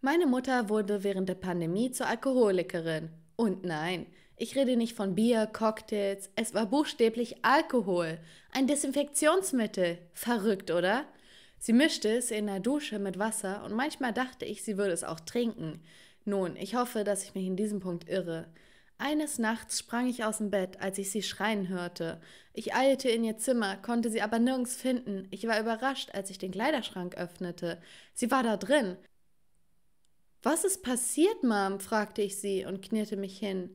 Meine Mutter wurde während der Pandemie zur Alkoholikerin. Und nein, ich rede nicht von Bier, Cocktails, es war buchstäblich Alkohol, ein Desinfektionsmittel. Verrückt, oder? Sie mischte es in der Dusche mit Wasser und manchmal dachte ich, sie würde es auch trinken. Nun, ich hoffe, dass ich mich in diesem Punkt irre. Eines Nachts sprang ich aus dem Bett, als ich sie schreien hörte. Ich eilte in ihr Zimmer, konnte sie aber nirgends finden. Ich war überrascht, als ich den Kleiderschrank öffnete. Sie war da drin. Was ist passiert, Mom? fragte ich sie und knirrte mich hin.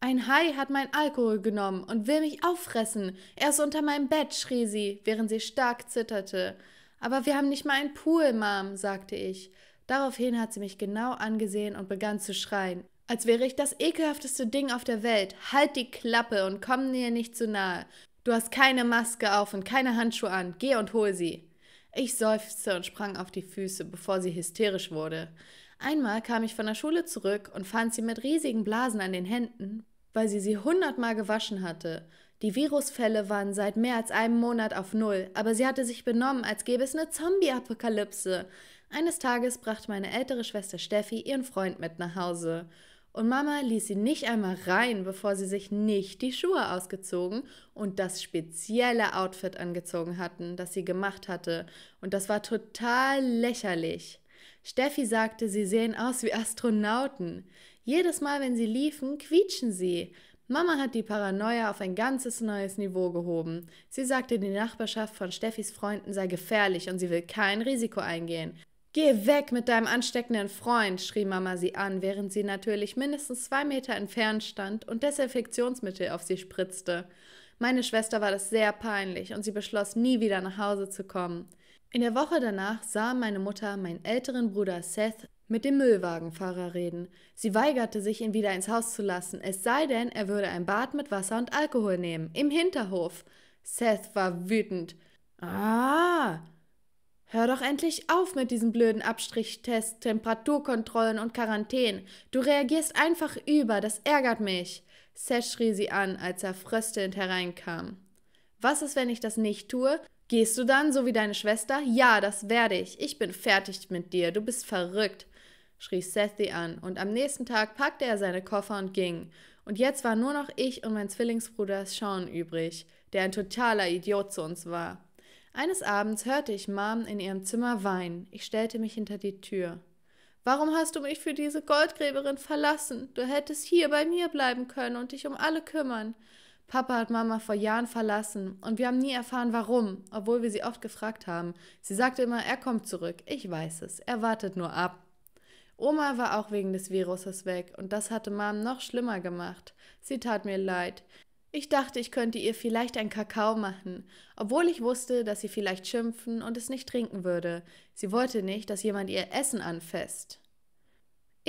Ein Hai hat mein Alkohol genommen und will mich auffressen. Er ist unter meinem Bett, schrie sie, während sie stark zitterte. Aber wir haben nicht mal einen Pool, Mom, sagte ich. Daraufhin hat sie mich genau angesehen und begann zu schreien. Als wäre ich das ekelhafteste Ding auf der Welt. Halt die Klappe und komm mir nicht zu nahe. Du hast keine Maske auf und keine Handschuhe an. Geh und hol sie. Ich seufzte und sprang auf die Füße, bevor sie hysterisch wurde. Einmal kam ich von der Schule zurück und fand sie mit riesigen Blasen an den Händen, weil sie sie hundertmal gewaschen hatte. Die Virusfälle waren seit mehr als einem Monat auf Null, aber sie hatte sich benommen, als gäbe es eine Zombie-Apokalypse. Eines Tages brachte meine ältere Schwester Steffi ihren Freund mit nach Hause. Und Mama ließ sie nicht einmal rein, bevor sie sich nicht die Schuhe ausgezogen und das spezielle Outfit angezogen hatten, das sie gemacht hatte. Und das war total lächerlich. Steffi sagte, sie sehen aus wie Astronauten. Jedes Mal, wenn sie liefen, quietschen sie. Mama hat die Paranoia auf ein ganzes neues Niveau gehoben. Sie sagte, die Nachbarschaft von Steffis Freunden sei gefährlich und sie will kein Risiko eingehen. Geh weg mit deinem ansteckenden Freund, schrie Mama sie an, während sie natürlich mindestens zwei Meter entfernt stand und Desinfektionsmittel auf sie spritzte. Meine Schwester war das sehr peinlich und sie beschloss, nie wieder nach Hause zu kommen. In der Woche danach sah meine Mutter meinen älteren Bruder Seth mit dem Müllwagenfahrer reden. Sie weigerte sich, ihn wieder ins Haus zu lassen, es sei denn, er würde ein Bad mit Wasser und Alkohol nehmen, im Hinterhof. Seth war wütend. Ah, Hör doch endlich auf mit diesem blöden Abstrichtest, Temperaturkontrollen und Quarantänen. Du reagierst einfach über, das ärgert mich. Seth schrie sie an, als er fröstelnd hereinkam. Was ist, wenn ich das nicht tue? Gehst du dann, so wie deine Schwester? Ja, das werde ich. Ich bin fertig mit dir. Du bist verrückt, schrie Seth sie an, und am nächsten Tag packte er seine Koffer und ging. Und jetzt war nur noch ich und mein Zwillingsbruder Sean übrig, der ein totaler Idiot zu uns war. Eines Abends hörte ich Mom in ihrem Zimmer weinen. Ich stellte mich hinter die Tür. Warum hast du mich für diese Goldgräberin verlassen? Du hättest hier bei mir bleiben können und dich um alle kümmern. Papa hat Mama vor Jahren verlassen und wir haben nie erfahren, warum, obwohl wir sie oft gefragt haben. Sie sagte immer, er kommt zurück. Ich weiß es. Er wartet nur ab. Oma war auch wegen des Viruses weg und das hatte Mom noch schlimmer gemacht. Sie tat mir leid. Ich dachte, ich könnte ihr vielleicht ein Kakao machen, obwohl ich wusste, dass sie vielleicht schimpfen und es nicht trinken würde. Sie wollte nicht, dass jemand ihr Essen anfasst.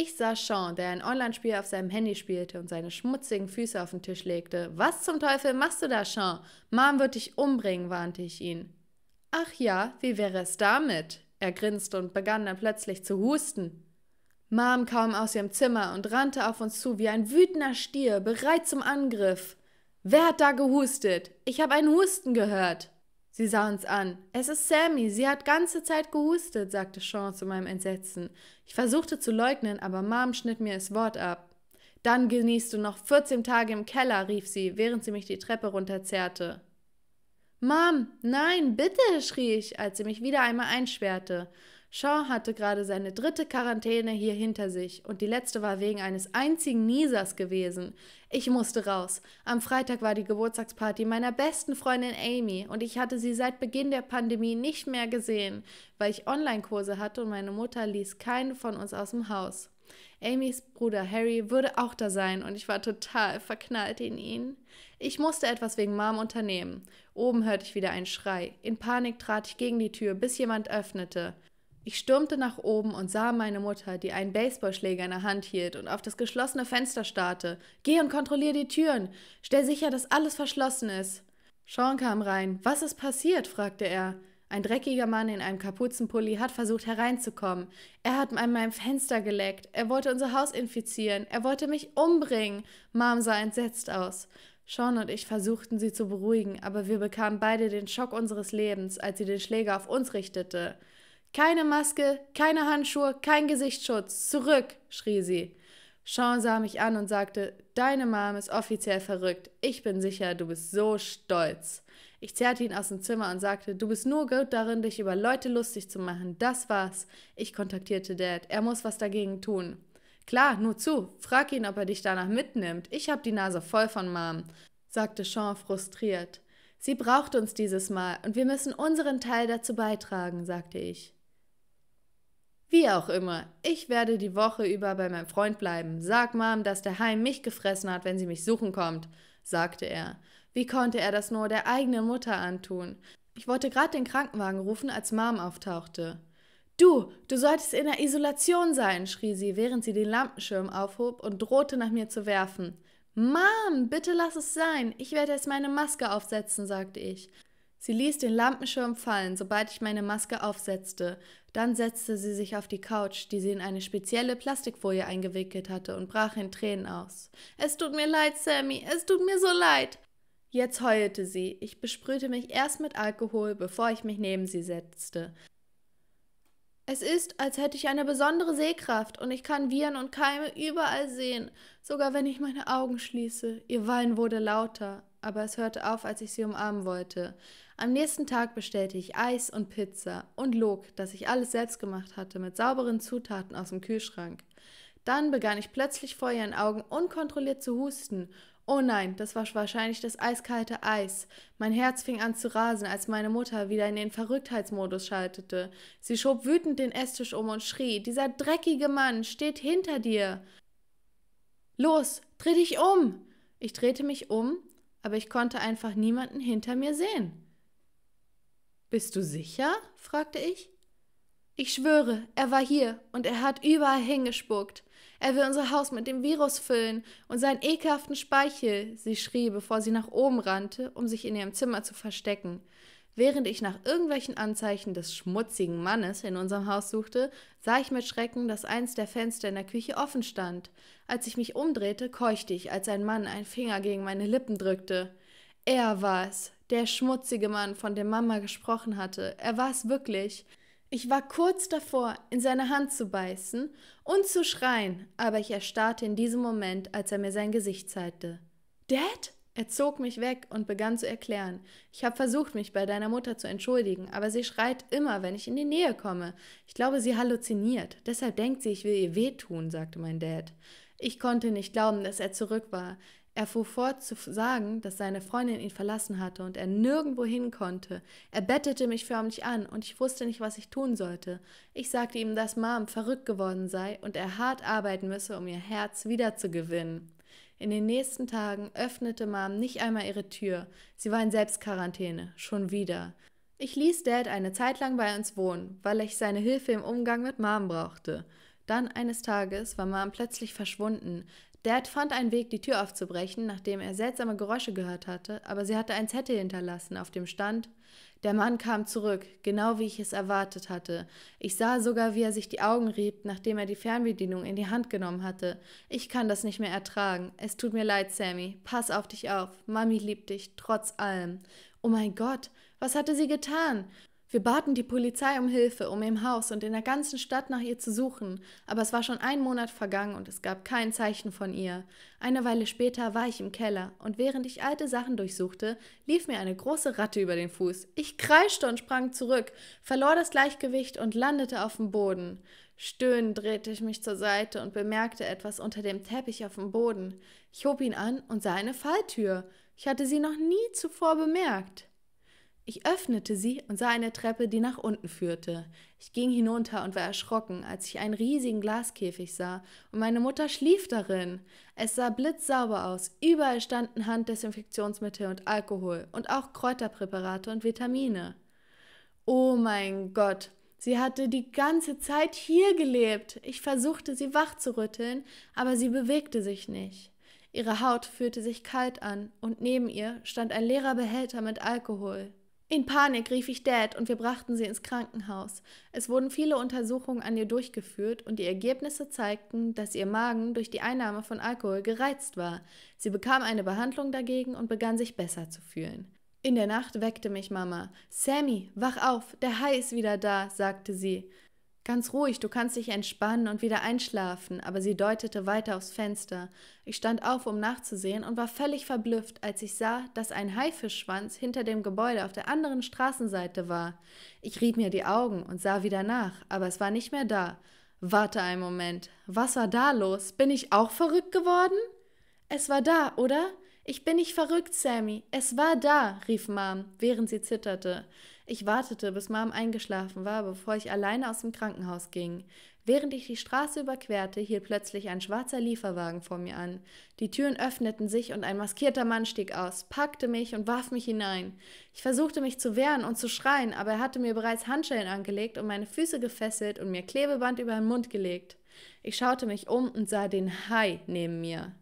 Ich sah Sean, der ein Online-Spiel auf seinem Handy spielte und seine schmutzigen Füße auf den Tisch legte. Was zum Teufel machst du da, Sean? Mom wird dich umbringen, warnte ich ihn. Ach ja, wie wäre es damit? Er grinste und begann dann plötzlich zu husten. Mom kam aus ihrem Zimmer und rannte auf uns zu wie ein wütender Stier, bereit zum Angriff. Wer hat da gehustet? Ich habe einen Husten gehört. Sie sah uns an. Es ist Sammy, sie hat ganze Zeit gehustet, sagte Sean zu meinem Entsetzen. Ich versuchte zu leugnen, aber Mom schnitt mir das Wort ab. Dann genießt du noch 14 Tage im Keller, rief sie, während sie mich die Treppe runterzerrte. Mom, nein, bitte, schrie ich, als sie mich wieder einmal einsperrte. Sean hatte gerade seine dritte Quarantäne hier hinter sich und die letzte war wegen eines einzigen Niesers gewesen. Ich musste raus. Am Freitag war die Geburtstagsparty meiner besten Freundin Amy und ich hatte sie seit Beginn der Pandemie nicht mehr gesehen, weil ich Online-Kurse hatte und meine Mutter ließ keinen von uns aus dem Haus. Amys Bruder Harry würde auch da sein und ich war total verknallt in ihn. Ich musste etwas wegen Mom unternehmen. Oben hörte ich wieder einen Schrei. In Panik trat ich gegen die Tür, bis jemand öffnete. Ich stürmte nach oben und sah meine Mutter, die einen Baseballschläger in der Hand hielt und auf das geschlossene Fenster starrte. Geh und kontrollier die Türen. Stell sicher, dass alles verschlossen ist. Sean kam rein. Was ist passiert? fragte er. Ein dreckiger Mann in einem Kapuzenpulli hat versucht hereinzukommen. Er hat an meinem Fenster geleckt. Er wollte unser Haus infizieren. Er wollte mich umbringen. Mom sah entsetzt aus. Sean und ich versuchten sie zu beruhigen, aber wir bekamen beide den Schock unseres Lebens, als sie den Schläger auf uns richtete. Keine Maske, keine Handschuhe, kein Gesichtsschutz. Zurück, schrie sie. Sean sah mich an und sagte, deine Mom ist offiziell verrückt. Ich bin sicher, du bist so stolz. Ich zerrte ihn aus dem Zimmer und sagte, du bist nur gut darin, dich über Leute lustig zu machen. Das war's. Ich kontaktierte Dad. Er muss was dagegen tun. Klar, nur zu. Frag ihn, ob er dich danach mitnimmt. Ich hab die Nase voll von Mom, sagte Sean frustriert. Sie braucht uns dieses Mal und wir müssen unseren Teil dazu beitragen, sagte ich. Wie auch immer, ich werde die Woche über bei meinem Freund bleiben. Sag Mom, dass der Heim mich gefressen hat, wenn sie mich suchen kommt, sagte er. Wie konnte er das nur der eigenen Mutter antun? Ich wollte gerade den Krankenwagen rufen, als Mom auftauchte. Du, du solltest in der Isolation sein, schrie sie, während sie den Lampenschirm aufhob und drohte nach mir zu werfen. Mom, bitte lass es sein. Ich werde jetzt meine Maske aufsetzen, sagte ich. Sie ließ den Lampenschirm fallen, sobald ich meine Maske aufsetzte. Dann setzte sie sich auf die Couch, die sie in eine spezielle Plastikfolie eingewickelt hatte, und brach in Tränen aus. Es tut mir leid, Sammy, es tut mir so leid. Jetzt heulte sie. Ich besprühte mich erst mit Alkohol, bevor ich mich neben sie setzte. Es ist, als hätte ich eine besondere Sehkraft und ich kann Viren und Keime überall sehen, sogar wenn ich meine Augen schließe. Ihr Weinen wurde lauter, aber es hörte auf, als ich sie umarmen wollte. Am nächsten Tag bestellte ich Eis und Pizza und log, dass ich alles selbst gemacht hatte mit sauberen Zutaten aus dem Kühlschrank. Dann begann ich plötzlich vor ihren Augen unkontrolliert zu husten. Oh nein, das war wahrscheinlich das eiskalte Eis. Mein Herz fing an zu rasen, als meine Mutter wieder in den Verrücktheitsmodus schaltete. Sie schob wütend den Esstisch um und schrie: Dieser dreckige Mann steht hinter dir. Los, dreh dich um! Ich drehte mich um, aber ich konnte einfach niemanden hinter mir sehen. Bist du sicher? fragte ich. Ich schwöre, er war hier und er hat überall hingespuckt. Er will unser Haus mit dem Virus füllen und seinen ekelhaften Speichel, sie schrie, bevor sie nach oben rannte, um sich in ihrem Zimmer zu verstecken. Während ich nach irgendwelchen Anzeichen des schmutzigen Mannes in unserem Haus suchte, sah ich mit Schrecken, dass eins der Fenster in der Küche offen stand. Als ich mich umdrehte, keuchte ich, als ein Mann einen Finger gegen meine Lippen drückte. Er war es, der schmutzige Mann, von dem Mama gesprochen hatte. Er war es wirklich. Ich war kurz davor, in seine Hand zu beißen und zu schreien, aber ich erstarrte in diesem Moment, als er mir sein Gesicht zeigte. Dad? Er zog mich weg und begann zu erklären. Ich habe versucht, mich bei deiner Mutter zu entschuldigen, aber sie schreit immer, wenn ich in die Nähe komme. Ich glaube, sie halluziniert. Deshalb denkt sie, ich will ihr wehtun, sagte mein Dad. Ich konnte nicht glauben, dass er zurück war. Er fuhr fort zu sagen, dass seine Freundin ihn verlassen hatte und er nirgendwo hin konnte. Er bettete mich förmlich an und ich wusste nicht, was ich tun sollte. Ich sagte ihm, dass Mom verrückt geworden sei und er hart arbeiten müsse, um ihr Herz wiederzugewinnen. In den nächsten Tagen öffnete Mom nicht einmal ihre Tür. Sie war in Selbstquarantäne. Schon wieder. Ich ließ Dad eine Zeit lang bei uns wohnen, weil ich seine Hilfe im Umgang mit Mom brauchte. Dann eines Tages war Mom plötzlich verschwunden. Dad fand einen Weg, die Tür aufzubrechen, nachdem er seltsame Geräusche gehört hatte, aber sie hatte einen Zettel hinterlassen, auf dem stand Der Mann kam zurück, genau wie ich es erwartet hatte. Ich sah sogar, wie er sich die Augen rieb, nachdem er die Fernbedienung in die Hand genommen hatte. Ich kann das nicht mehr ertragen. Es tut mir leid, Sammy. Pass auf dich auf. Mami liebt dich, trotz allem. Oh mein Gott, was hatte sie getan? Wir baten die Polizei um Hilfe, um im Haus und in der ganzen Stadt nach ihr zu suchen, aber es war schon ein Monat vergangen und es gab kein Zeichen von ihr. Eine Weile später war ich im Keller und während ich alte Sachen durchsuchte, lief mir eine große Ratte über den Fuß. Ich kreischte und sprang zurück, verlor das Gleichgewicht und landete auf dem Boden. Stöhnend drehte ich mich zur Seite und bemerkte etwas unter dem Teppich auf dem Boden. Ich hob ihn an und sah eine Falltür. Ich hatte sie noch nie zuvor bemerkt. Ich öffnete sie und sah eine Treppe, die nach unten führte. Ich ging hinunter und war erschrocken, als ich einen riesigen Glaskäfig sah, und meine Mutter schlief darin. Es sah blitzsauber aus. Überall standen Handdesinfektionsmittel und Alkohol und auch Kräuterpräparate und Vitamine. Oh mein Gott, sie hatte die ganze Zeit hier gelebt. Ich versuchte, sie wach zu rütteln, aber sie bewegte sich nicht. Ihre Haut fühlte sich kalt an, und neben ihr stand ein leerer Behälter mit Alkohol. In Panik rief ich Dad und wir brachten sie ins Krankenhaus. Es wurden viele Untersuchungen an ihr durchgeführt und die Ergebnisse zeigten, dass ihr Magen durch die Einnahme von Alkohol gereizt war. Sie bekam eine Behandlung dagegen und begann sich besser zu fühlen. In der Nacht weckte mich Mama. Sammy, wach auf, der Hai ist wieder da, sagte sie. Ganz ruhig, du kannst dich entspannen und wieder einschlafen, aber sie deutete weiter aufs Fenster. Ich stand auf, um nachzusehen, und war völlig verblüfft, als ich sah, dass ein Haifischschwanz hinter dem Gebäude auf der anderen Straßenseite war. Ich rieb mir die Augen und sah wieder nach, aber es war nicht mehr da. Warte einen Moment. Was war da los? Bin ich auch verrückt geworden? Es war da, oder? Ich bin nicht verrückt, Sammy. Es war da, rief Mom, während sie zitterte. Ich wartete, bis Mom eingeschlafen war, bevor ich alleine aus dem Krankenhaus ging. Während ich die Straße überquerte, hielt plötzlich ein schwarzer Lieferwagen vor mir an. Die Türen öffneten sich und ein maskierter Mann stieg aus, packte mich und warf mich hinein. Ich versuchte mich zu wehren und zu schreien, aber er hatte mir bereits Handschellen angelegt und meine Füße gefesselt und mir Klebeband über den Mund gelegt. Ich schaute mich um und sah den Hai neben mir.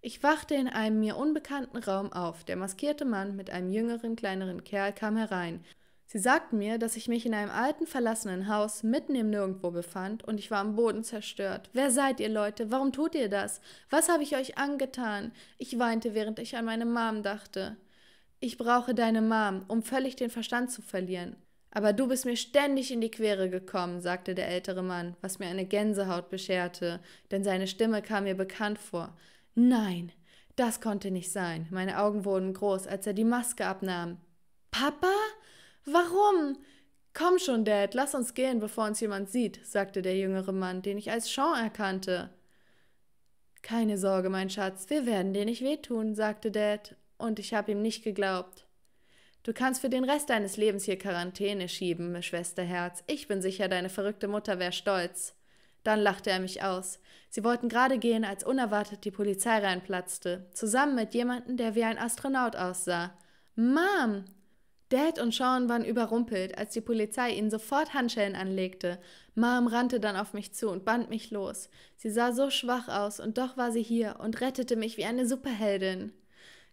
Ich wachte in einem mir unbekannten Raum auf. Der maskierte Mann mit einem jüngeren, kleineren Kerl kam herein Sie sagten mir, dass ich mich in einem alten, verlassenen Haus mitten im Nirgendwo befand und ich war am Boden zerstört. Wer seid ihr Leute? Warum tut ihr das? Was habe ich euch angetan? Ich weinte, während ich an meine Mom dachte. Ich brauche deine Mom, um völlig den Verstand zu verlieren. Aber du bist mir ständig in die Quere gekommen, sagte der ältere Mann, was mir eine Gänsehaut bescherte, denn seine Stimme kam mir bekannt vor. Nein, das konnte nicht sein. Meine Augen wurden groß, als er die Maske abnahm. Papa? Warum? Komm schon, Dad, lass uns gehen, bevor uns jemand sieht, sagte der jüngere Mann, den ich als Sean erkannte. Keine Sorge, mein Schatz, wir werden dir nicht wehtun, sagte Dad, und ich habe ihm nicht geglaubt. Du kannst für den Rest deines Lebens hier Quarantäne schieben, Schwesterherz. Ich bin sicher, deine verrückte Mutter wäre stolz. Dann lachte er mich aus. Sie wollten gerade gehen, als unerwartet die Polizei reinplatzte, zusammen mit jemandem, der wie ein Astronaut aussah. Mom, Dad und Sean waren überrumpelt, als die Polizei ihnen sofort Handschellen anlegte. Mom rannte dann auf mich zu und band mich los. Sie sah so schwach aus, und doch war sie hier und rettete mich wie eine Superheldin.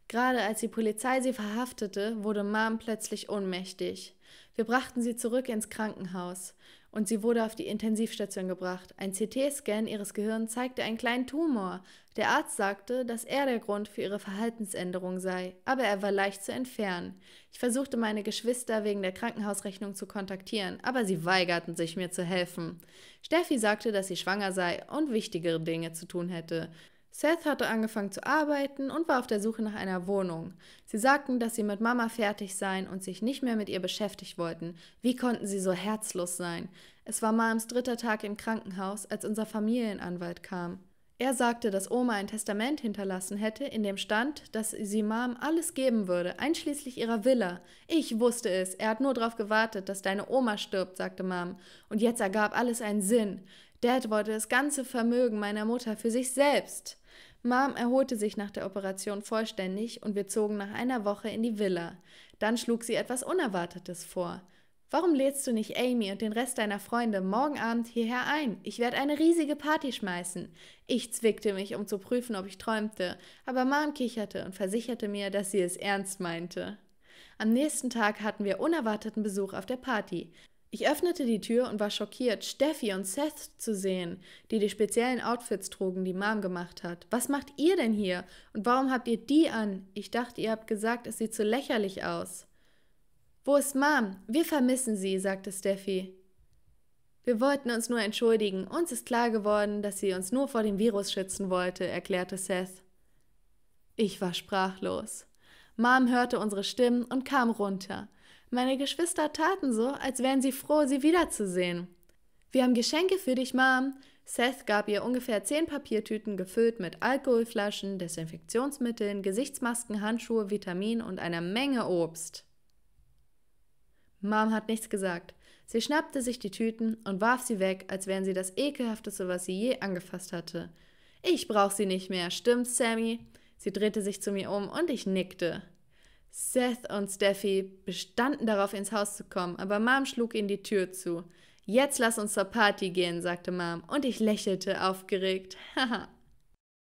Gerade als die Polizei sie verhaftete, wurde Mom plötzlich ohnmächtig. Wir brachten sie zurück ins Krankenhaus und sie wurde auf die Intensivstation gebracht. Ein CT-Scan ihres Gehirns zeigte einen kleinen Tumor. Der Arzt sagte, dass er der Grund für ihre Verhaltensänderung sei, aber er war leicht zu entfernen. Ich versuchte meine Geschwister wegen der Krankenhausrechnung zu kontaktieren, aber sie weigerten sich mir zu helfen. Steffi sagte, dass sie schwanger sei und wichtigere Dinge zu tun hätte. Seth hatte angefangen zu arbeiten und war auf der Suche nach einer Wohnung. Sie sagten, dass sie mit Mama fertig seien und sich nicht mehr mit ihr beschäftigt wollten. Wie konnten sie so herzlos sein? Es war Mams dritter Tag im Krankenhaus, als unser Familienanwalt kam. Er sagte, dass Oma ein Testament hinterlassen hätte, in dem stand, dass sie Mom alles geben würde, einschließlich ihrer Villa. Ich wusste es. Er hat nur darauf gewartet, dass deine Oma stirbt, sagte Mom. Und jetzt ergab alles einen Sinn. Dad wollte das ganze Vermögen meiner Mutter für sich selbst. Mom erholte sich nach der Operation vollständig und wir zogen nach einer Woche in die Villa. Dann schlug sie etwas Unerwartetes vor. Warum lädst du nicht Amy und den Rest deiner Freunde morgen Abend hierher ein? Ich werde eine riesige Party schmeißen. Ich zwickte mich, um zu prüfen, ob ich träumte, aber Mom kicherte und versicherte mir, dass sie es ernst meinte. Am nächsten Tag hatten wir unerwarteten Besuch auf der Party. Ich öffnete die Tür und war schockiert, Steffi und Seth zu sehen, die die speziellen Outfits trugen, die Mom gemacht hat. Was macht ihr denn hier? Und warum habt ihr die an? Ich dachte, ihr habt gesagt, es sieht so lächerlich aus. Wo ist Mom? Wir vermissen sie, sagte Steffi. Wir wollten uns nur entschuldigen. Uns ist klar geworden, dass sie uns nur vor dem Virus schützen wollte, erklärte Seth. Ich war sprachlos. Mom hörte unsere Stimmen und kam runter. Meine Geschwister taten so, als wären sie froh, sie wiederzusehen. Wir haben Geschenke für dich, Mom. Seth gab ihr ungefähr zehn Papiertüten gefüllt mit Alkoholflaschen, Desinfektionsmitteln, Gesichtsmasken, Handschuhe, Vitamin und einer Menge Obst. Mom hat nichts gesagt. Sie schnappte sich die Tüten und warf sie weg, als wären sie das ekelhafteste, was sie je angefasst hatte. Ich brauch sie nicht mehr, stimmt's, Sammy? Sie drehte sich zu mir um und ich nickte. Seth und Steffi bestanden darauf, ins Haus zu kommen, aber Mom schlug ihnen die Tür zu. Jetzt lass uns zur Party gehen, sagte Mom, und ich lächelte aufgeregt. Haha.